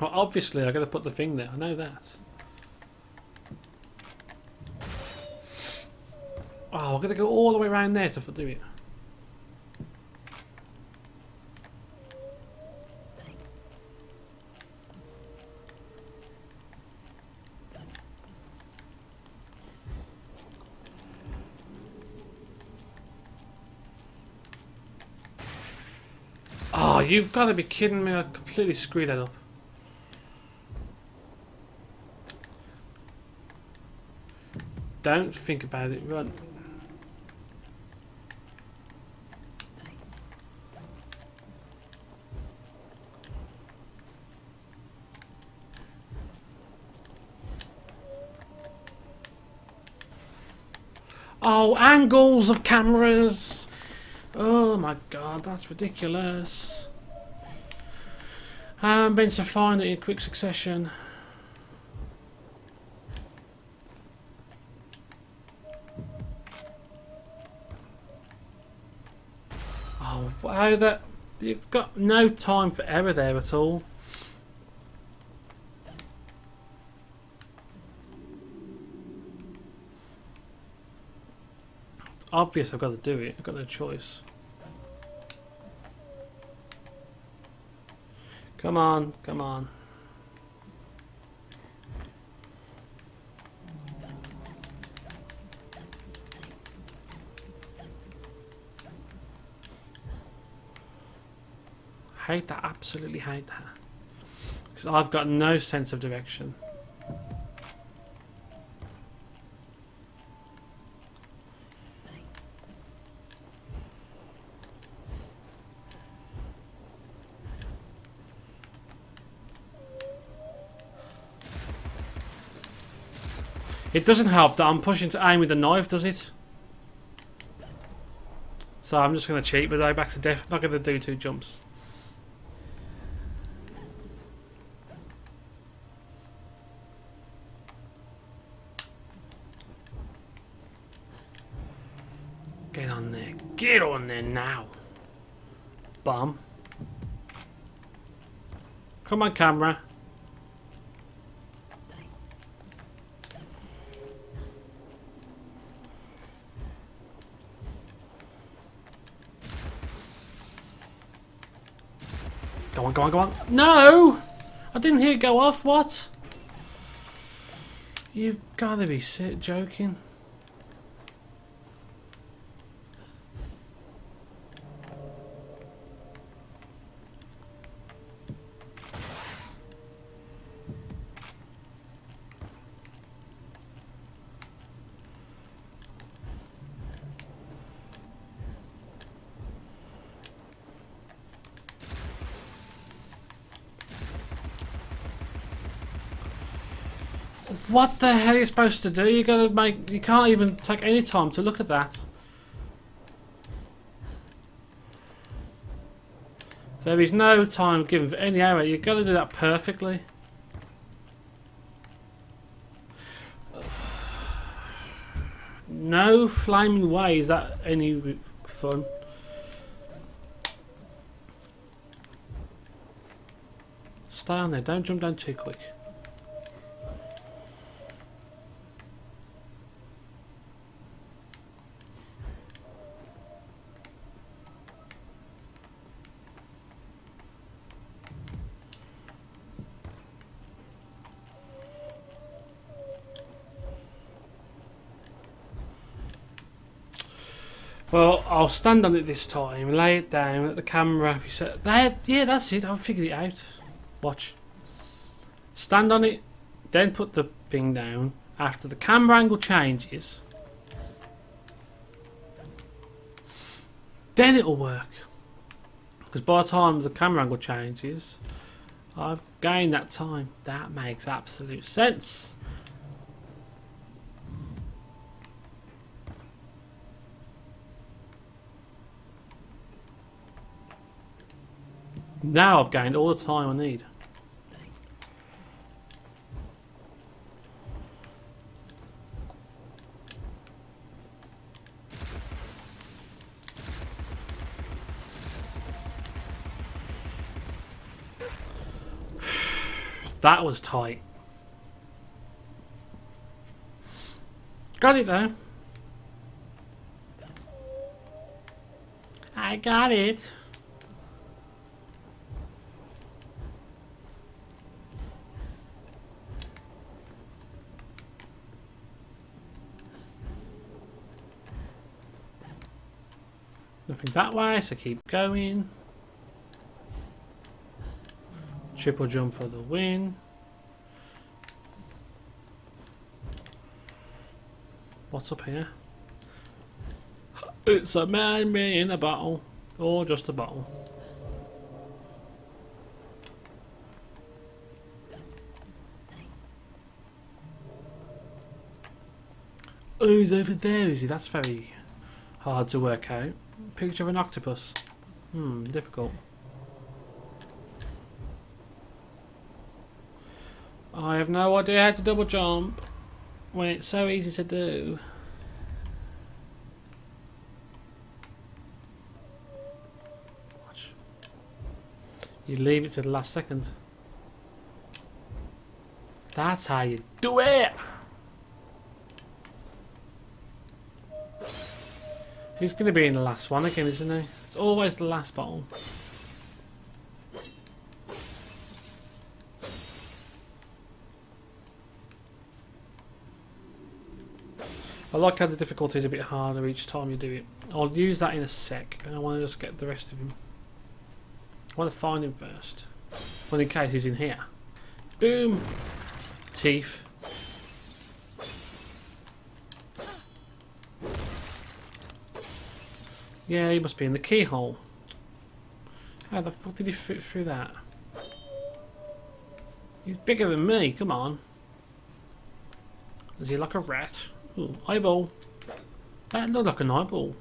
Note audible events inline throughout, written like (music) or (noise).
Well, obviously, I got to put the thing there. I know that. Oh, I've got to go all the way around there to do it. Oh, you've got to be kidding me. I completely screwed that up. Don't think about it. Run. Oh, angles of cameras. Oh my god, that's ridiculous. I'm been to find it in quick succession. Wow, that you've got no time for error there at all. It's obvious I've got to do it. I've got no choice. Come on, come on. Hate that, absolutely hate that. Because I've got no sense of direction. It doesn't help that I'm pushing to aim with a knife, does it? So I'm just going to cheat my way back to death. I'm not going to do two jumps. Get on there. Get on there now. Bum. Come on, camera. Go on, go on, go on. No! I didn't hear it go off. What? You've got to be joking. What the hell are you supposed to do? You gotta make. You can't even take any time to look at that. There is no time given for any error. You've got to do that perfectly. No flaming way is that any fun. Stay on there. Don't jump down too quick. Well, I'll stand on it this time, lay it down at the camera. If you said, yeah, that's it. I've figured it out. Watch. Stand on it, then put the thing down. After the camera angle changes, then it'll work. Because by the time the camera angle changes, I've gained that time. That makes absolute sense. Now I've gained all the time I need. (sighs) That was tight. Got it though. I got it. Nothing that way, so keep going. Triple jump for the win. What's up here? It's a man in a bottle. Or just a bottle. Oh, he's over there, is he? That's very hard to work out. Picture of an octopus. Hmm, difficult. I have no idea how to double jump when it's so easy to do. Watch. You leave it to the last second. That's how you do it! Who's going to be in the last one again, isn't he? It's always the last bottle. I like how the difficulty is a bit harder each time you do it. I'll use that in a sec, and I want to just get the rest of him. I want to find him first. Well, in case he's in here. Boom! Teeth. Yeah, he must be in the keyhole. How the fuck did he fit through that? He's bigger than me, come on. Is he like a rat? Ooh, eyeball. That looked like an eyeball.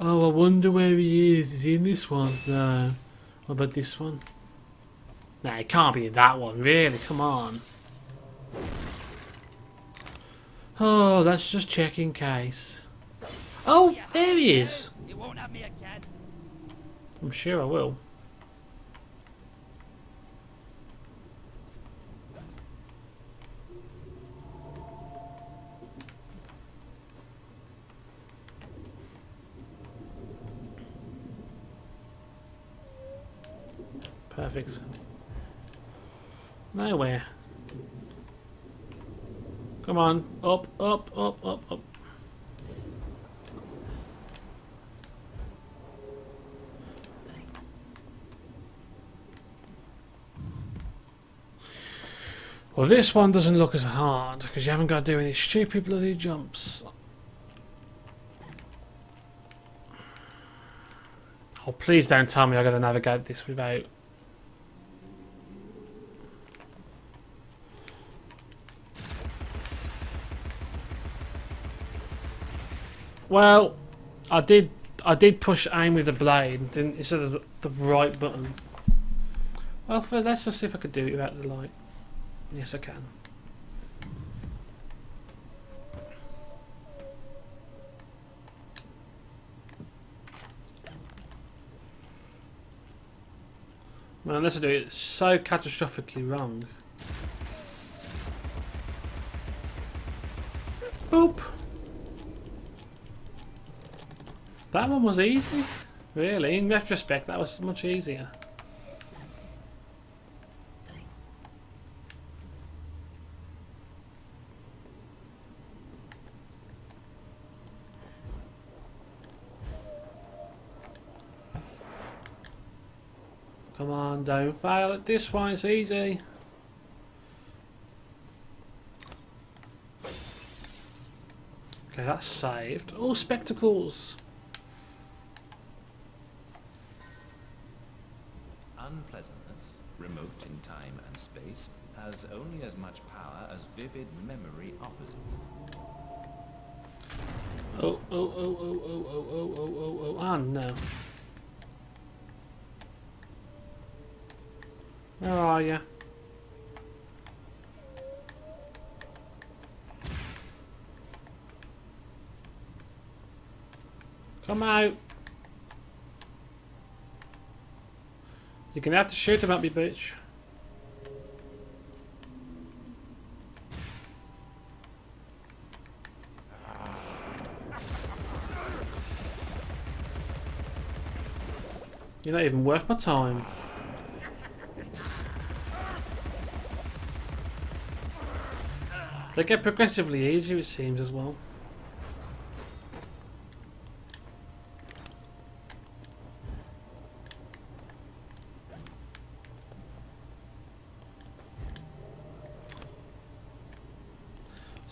Oh, I wonder where he is. Is he in this one? No. What about this one? Nah, it can't be that one, really. Come on. Oh, let's just check in case. Oh, there he is. I'm sure I will. Perfect. Nowhere. Come on, up, up, up, up, up. Well, this one doesn't look as hard because you haven't got to do any stupid bloody jumps. Oh, please don't tell me I got to navigate this without. Well, I did. I did push aim with the blade didn't, instead of the, the right button. Well, for, let's just see if I could do it without the light. Yes, I can. Well, unless I do it so catastrophically wrong. Boop. That one was easy. Really, in retrospect, that was much easier. Come on, don't fail at this one, it's easy. Okay, that's saved. Oh, spectacles. Unpleasantness, remote in time and space, has only as much power as vivid memory offers. Oh, oh, oh, oh, oh, oh, oh, oh, oh, oh, ah, no. Where are you? Come out. You're gonna have to shoot him at me, bitch. You're not even worth my time. They get progressively easier, it seems, as well.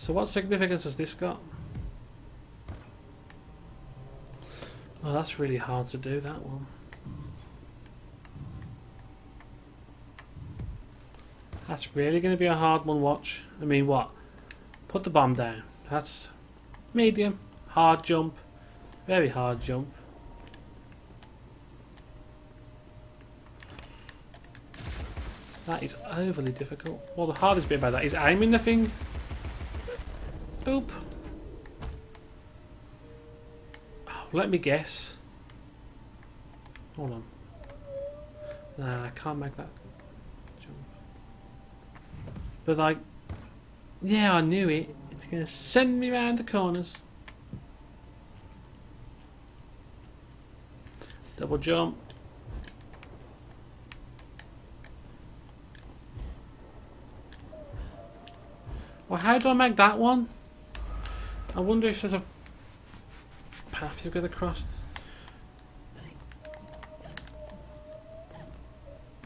So what significance has this got? Oh, that's really hard to do, that one. That's really going to be a hard one watch. I mean, what? Put the bomb down. That's medium. Hard jump. Very hard jump. That is overly difficult. Well, the hardest bit about that is aiming the thing. Boop. Oh, let me guess. Hold on. Nah, I can't make that jump. But like, yeah, I knew it. It's to send me round the corners. Double jump. Well, how do I make that one? I wonder if there's a path you've got to cross.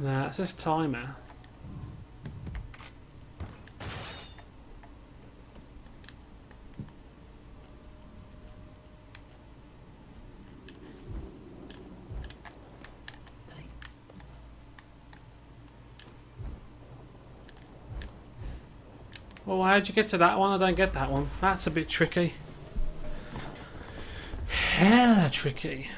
Nah, it says timer. Eh? How'd you get to that one? I don't get that one. That's a bit tricky. Hella tricky.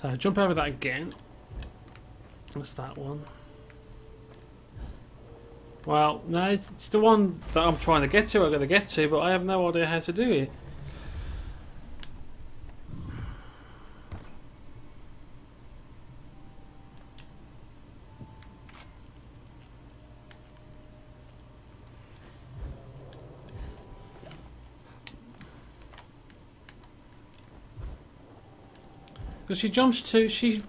So jump over that again. What's that one? Well, no, it's the one that I'm trying to get to, I'm going to get to, but I have no idea how to do it. Because she jumps to, she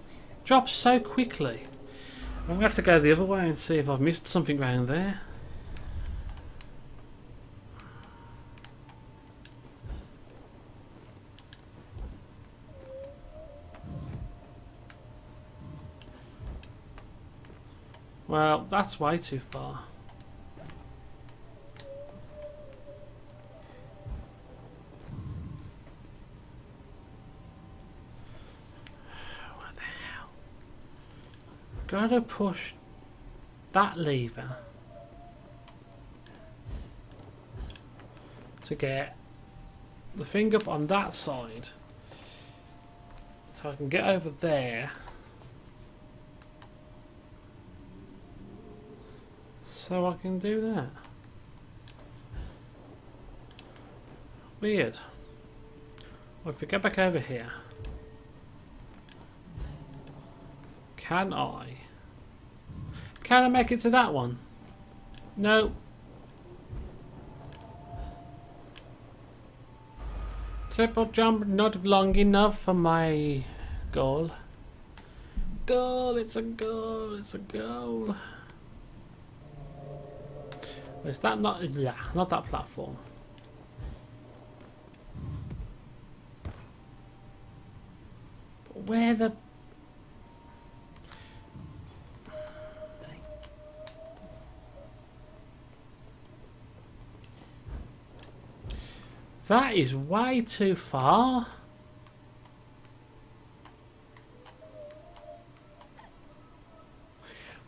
drops so quickly. I'm to have to go the other way and see if I've missed something around there. Well, that's way too far. Gotta push that lever to get the thing up on that side. So I can get over there. So I can do that. Weird. Well, if we get back over here can I can I make it to that one no Triple jump not long enough for my goal. Goal, it's a goal, it's a goal. Is that not, yeah, not that platform. Where the... That is way too far.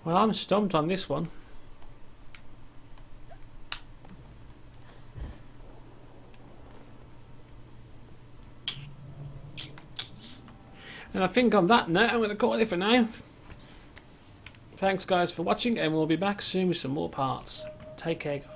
Well, I'm stumped on this one. And I think on that note, I'm going to call it for now. Thanks, guys, for watching, and we'll be back soon with some more parts. Take care, guys.